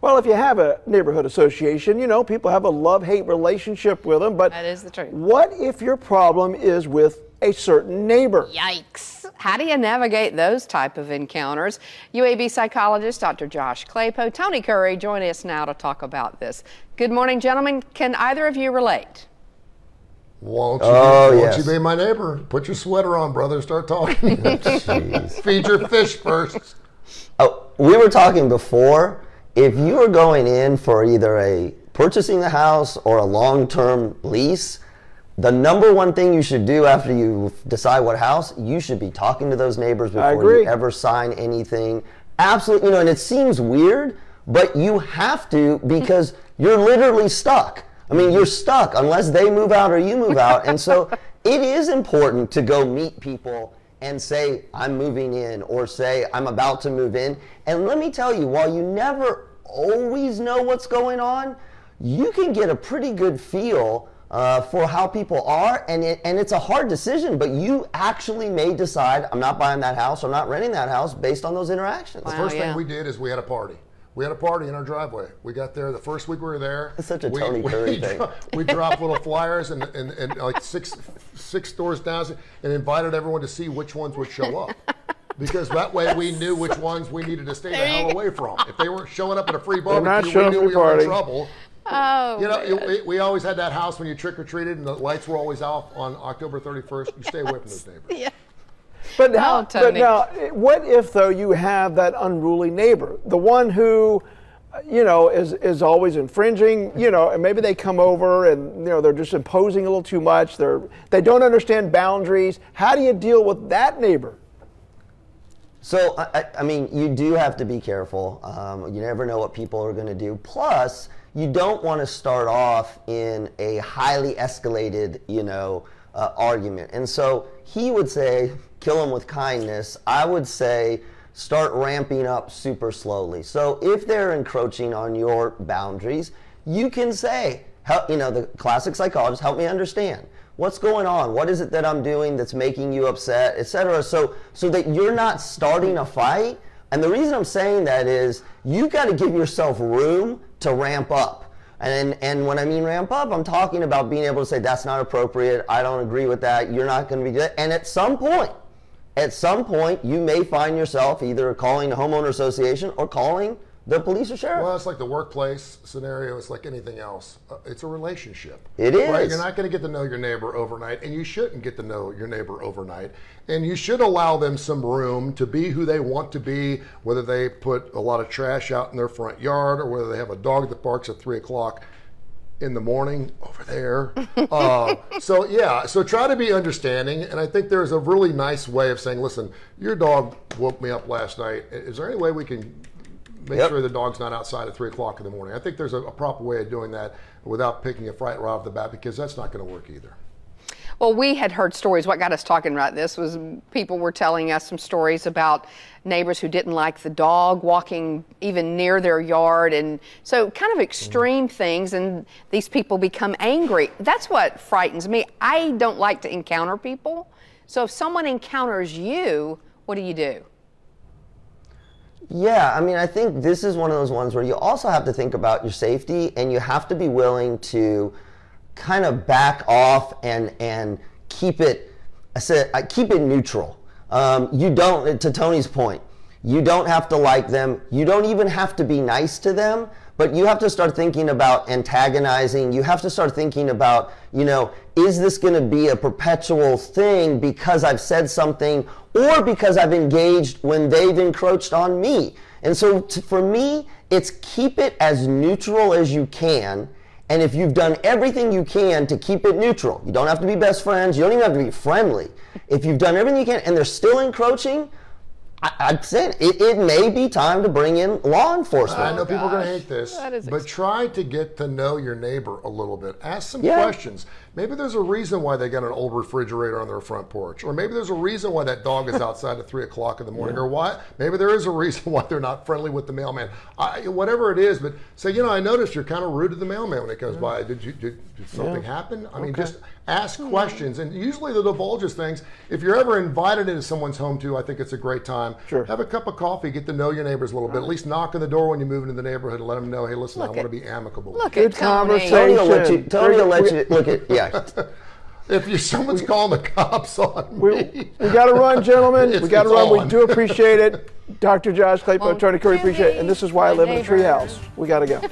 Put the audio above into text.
Well, if you have a neighborhood association, you know, people have a love hate relationship with them. But That is the truth. What if your problem is with a certain neighbor? Yikes. How do you navigate those type of encounters? UAB psychologist Dr. Josh Klapow, Tony Kurre join us now to talk about this. Good morning, gentlemen. Can either of you relate? Won't you, Oh, won't yes. you be my neighbor? Put your sweater on, brother. Start talking. Feed your fish first. Oh, we were talking before. If you are going in for either a purchasing the house or a long-term lease, the number one thing you should do after you decide what house, you should be talking to those neighbors before you ever sign anything. Absolutely, you know, and it seems weird, but you have to because you're literally stuck. I mean, you're stuck unless they move out or you move out. And so it is important to go meet people and say, I'm moving in, or say, I'm about to move in. And let me tell you, while you never always know what's going on, you can get a pretty good feel uh, for how people are, and it, and it's a hard decision, but you actually may decide, I'm not buying that house, I'm not renting that house based on those interactions. Wow. First yeah. thing we did is we had a party. We had a party in our driveway. We got there the first week we were there. It's such a we, Tony we, Kurre thing. dro- we dropped little flyers and, and, and like six six doors down and invited everyone to see which ones would show up. Because that way we knew which ones we needed to stay the hell away from. If they weren't showing up at a free not barbecue, showing we knew we for were in trouble. Oh, You know, you- we, we always had that house when you trick or treated and the lights were always off on October 31st. You stay away from those neighbors. yeah. But how? Oh, but now, what if though you have that unruly neighbor, the one who, you know, is is always infringing, you know, and maybe they come over and you know they're just imposing a little too much. They're they don't understand boundaries. How do you deal with that neighbor? So, I, I- I mean, you do have to be careful. Um, you never know what people are going to do. Plus, you don't want to start off in a highly escalated, you know, uh, argument. And so he would say, kill them with kindness. I would say, start ramping up super slowly. So if they're encroaching on your boundaries, you can say, help, you know, the classic psychologist, help me understand. What's going on? What is it that i'm doing that's making you upset? etc so so that you're not starting a fight. And the reason i'm saying that is you got to give yourself room to ramp up. And and when i mean ramp up i'm talking about being able to say that's not appropriate. I don't agree with that. You're not going to be good. And at some point at some point you may find yourself either calling the homeowner association or calling the police or sheriff Well, it's like the workplace scenario. It's like anything else. Uh, It's a relationship. It is. Right? You're not going to get to know your neighbor overnight, and you shouldn't get to know your neighbor overnight. And you should allow them some room to be who they want to be, whether they put a lot of trash out in their front yard or whether they have a dog that barks at three o'clock in the morning over there. Uh, so yeah, so try to be understanding, and I think there's a really nice way of saying, listen, your dog woke me up last night. Is there any way we can make Yep. sure the dog's not outside at three o'clock in the morning? I think there's a, a proper way of doing that without picking a fight right off the bat because that's not going to work either. Well, we had heard stories. What got us talking about this was people were telling us some stories about neighbors who didn't like the dog walking even near their yard. And so, kind of extreme mm. things, and these people become angry. That's what frightens me. I don't like to encounter people. So, if someone encounters you, what do you do? Yeah, I mean, I think this is one of those ones where you also have to think about your safety and you have to be willing to kind of back off and and keep it. I said, I keep it neutral. Um, you don't, to Tony's point, you don't have to like them. You don't even have to be nice to them. But you have to start thinking about antagonizing. You have to start thinking about, you know, is this going to be a perpetual thing because I've said something or because I've engaged when they've encroached on me? And so for me, it's keep it as neutral as you can. And if you've done everything you can to keep it neutral, you don't have to be best friends, you don't even have to be friendly. If you've done everything you can and they're still encroaching, I, I'd say it, it may be time to bring in law enforcement. I know oh, people are going to hate this, That is but try to get to know your neighbor a little bit. Ask some Yeah. questions. Maybe there's a reason why they got an old refrigerator on their front porch, or maybe there's a reason why that dog is outside at three o'clock in the morning, or why maybe there is a reason why they're not friendly with the mailman. I, whatever it is, but say, you know, I noticed you're kind of rude to the mailman when it comes by. Did you did, did something happen? I mean, just ask hmm. questions, and usually the divulges things. If you're ever invited into someone's home too, I think it's a great time time. Sure. Have a cup of coffee, get to know your neighbors a little bit. At least knock on the door when you move into the neighborhood and let them know, hey, listen, Look I want to be amicable. Look Good at conversation. Tony will let you. Tony will let you look at. Yeah. If you someone's calling the cops on We, me, we got to run, gentlemen. It's- we got to it's run. We do appreciate it. Dr. Josh Klapow, Won't Attorney Kurre, appreciate it. And this is why I my live in a neighbor? tree house. We got to go.